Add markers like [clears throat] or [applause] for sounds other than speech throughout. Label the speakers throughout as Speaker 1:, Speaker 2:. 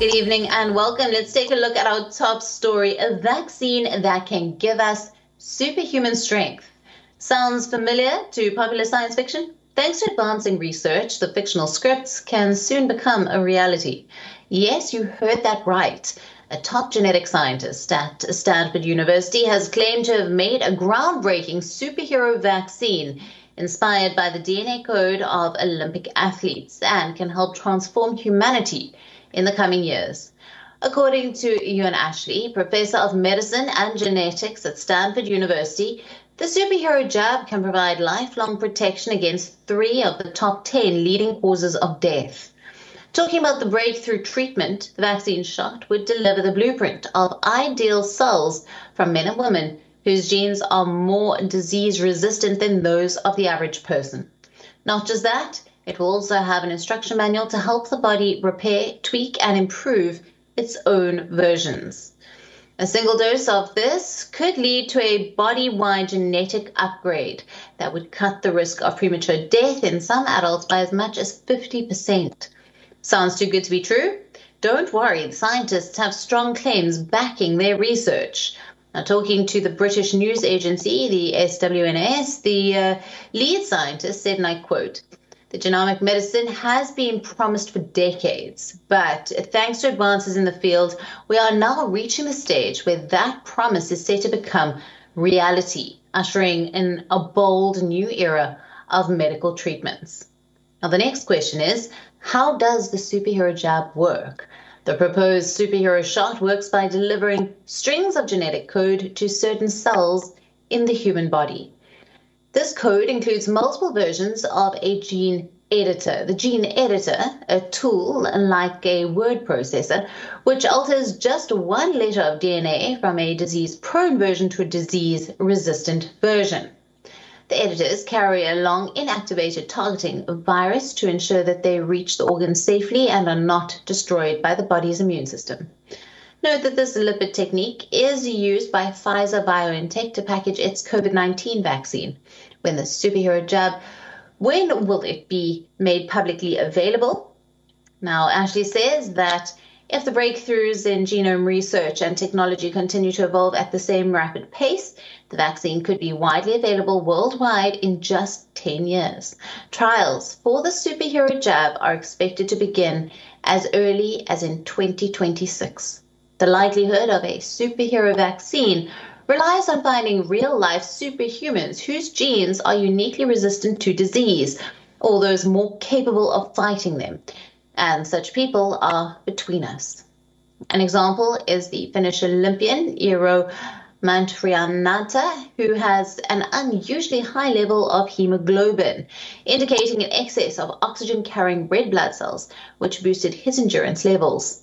Speaker 1: Good evening and welcome. Let's take a look at our top story a vaccine that can give us superhuman strength. Sounds familiar to popular science fiction? Thanks to advancing research, the fictional scripts can soon become a reality. Yes, you heard that right. A top genetic scientist at Stanford University has claimed to have made a groundbreaking superhero vaccine inspired by the DNA code of Olympic athletes and can help transform humanity in the coming years. According to Euan Ashley, professor of medicine and genetics at Stanford University, the superhero jab can provide lifelong protection against three of the top 10 leading causes of death. Talking about the breakthrough treatment, the vaccine shot would deliver the blueprint of ideal cells from men and women whose genes are more disease resistant than those of the average person. Not just that, it will also have an instruction manual to help the body repair, tweak, and improve its own versions. A single dose of this could lead to a body wide genetic upgrade that would cut the risk of premature death in some adults by as much as 50%. Sounds too good to be true? Don't worry, the scientists have strong claims backing their research. Now, talking to the British news agency, the SWNS, the uh, lead scientist said, and I quote, the genomic medicine has been promised for decades, but thanks to advances in the field, we are now reaching the stage where that promise is set to become reality, ushering in a bold new era of medical treatments. Now, the next question is how does the superhero jab work? The proposed superhero shot works by delivering strings of genetic code to certain cells in the human body. This code includes multiple versions of a gene editor. The gene editor, a tool like a word processor, which alters just one letter of DNA from a disease prone version to a disease resistant version. The editors carry a long inactivated targeting virus to ensure that they reach the organ safely and are not destroyed by the body's immune system. Note that this lipid technique is used by Pfizer BioNTech to package its COVID 19 vaccine. When the superhero jab, when will it be made publicly available? Now, Ashley says that if the breakthroughs in genome research and technology continue to evolve at the same rapid pace, the vaccine could be widely available worldwide in just 10 years. Trials for the superhero jab are expected to begin as early as in 2026. The likelihood of a superhero vaccine relies on finding real life superhumans whose genes are uniquely resistant to disease, or those more capable of fighting them. And such people are between us. An example is the Finnish Olympian Eero Mäntyranta, who has an unusually high level of hemoglobin, indicating an excess of oxygen carrying red blood cells, which boosted his endurance levels.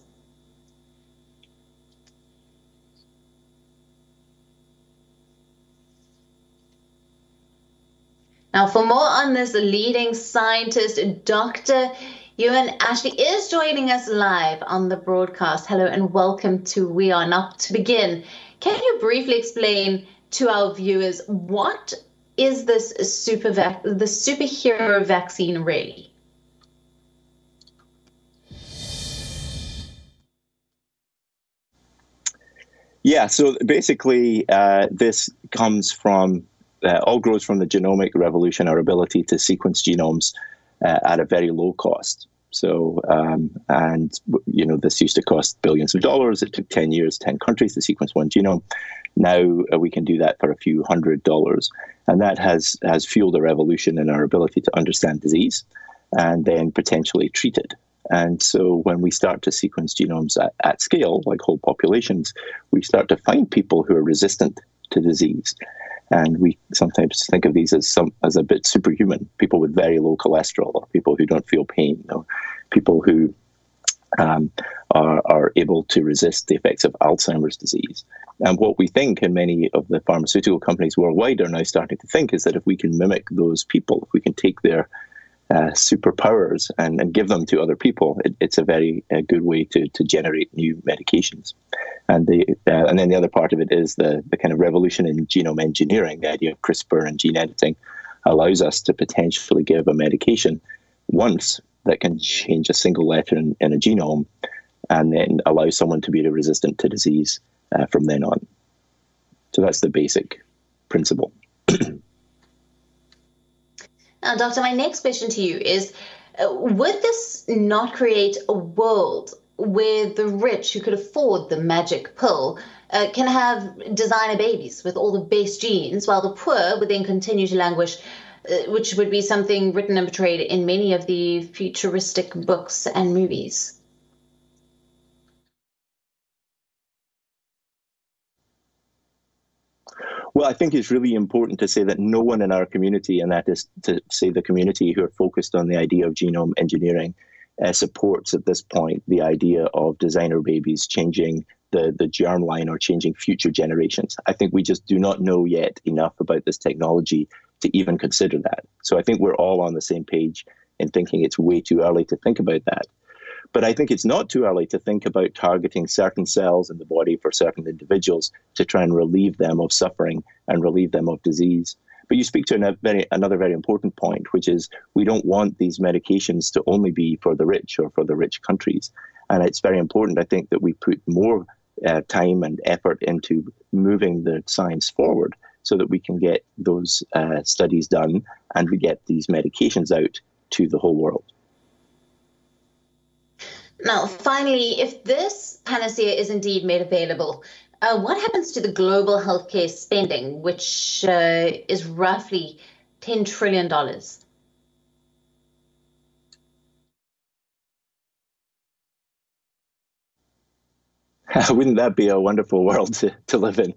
Speaker 1: Now, for more on this leading scientist, Dr. Euan Ashley is joining us live on the broadcast. Hello and welcome to WION. To begin, can you briefly explain to our viewers what is this super the superhero vaccine really?
Speaker 2: Yeah, so basically, uh, this comes from uh, all grows from the genomic revolution, our ability to sequence genomes uh, at a very low cost. So, um, and you know, this used to cost billions of dollars. It took ten years, ten countries to sequence one genome. Now uh, we can do that for a few hundred dollars, and that has has fueled a revolution in our ability to understand disease, and then potentially treat it. And so, when we start to sequence genomes at, at scale, like whole populations, we start to find people who are resistant to disease and we sometimes think of these as some as a bit superhuman. People with very low cholesterol, or people who don't feel pain, or people who um, are, are able to resist the effects of Alzheimer's disease. And what we think, and many of the pharmaceutical companies worldwide are now starting to think, is that if we can mimic those people, if we can take their uh, superpowers and, and give them to other people, it, it's a very uh, good way to, to generate new medications. And the uh, and then the other part of it is the, the kind of revolution in genome engineering. The idea of CRISPR and gene editing allows us to potentially give a medication once that can change a single letter in, in a genome and then allow someone to be resistant to disease uh, from then on. So that's the basic principle. [clears throat]
Speaker 1: now, Doctor, my next question to you is uh, Would this not create a world where the rich who could afford the magic pill uh, can have designer babies with all the best genes, while the poor would then continue to languish, uh, which would be something written and portrayed in many of the futuristic books and movies.
Speaker 2: Well, I think it's really important to say that no one in our community, and that is to say the community who are focused on the idea of genome engineering, uh, supports at this point the idea of designer babies changing the, the germline or changing future generations. I think we just do not know yet enough about this technology to even consider that. So I think we're all on the same page in thinking it's way too early to think about that. But I think it's not too early to think about targeting certain cells in the body for certain individuals to try and relieve them of suffering and relieve them of disease. But you speak to a very, another very important point, which is we don't want these medications to only be for the rich or for the rich countries. And it's very important, I think, that we put more uh, time and effort into moving the science forward so that we can get those uh, studies done and we get these medications out to the whole world.
Speaker 1: Now, finally, if this panacea is indeed made available, uh, what happens to the global healthcare spending, which uh, is roughly $10 trillion? [laughs]
Speaker 2: Wouldn't that be a wonderful world to, to live in?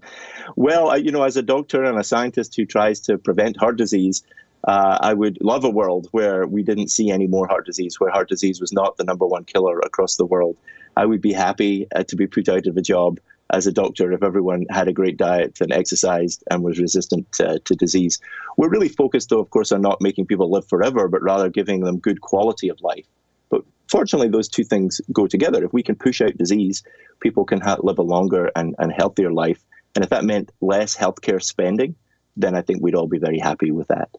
Speaker 2: Well, you know, as a doctor and a scientist who tries to prevent heart disease, uh, I would love a world where we didn't see any more heart disease, where heart disease was not the number one killer across the world. I would be happy uh, to be put out of a job as a doctor if everyone had a great diet and exercised and was resistant uh, to disease. We're really focused, though, of course, on not making people live forever, but rather giving them good quality of life. But fortunately, those two things go together. If we can push out disease, people can ha- live a longer and, and healthier life. And if that meant less healthcare spending, then I think we'd all be very happy with that.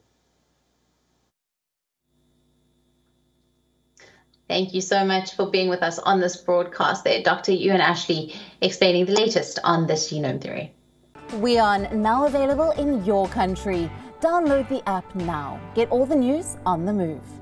Speaker 1: Thank you so much for being with us on this broadcast there, Dr. Euan Ashley, explaining the latest on this genome theory.
Speaker 3: We are now available in your country. Download the app now. Get all the news on the move.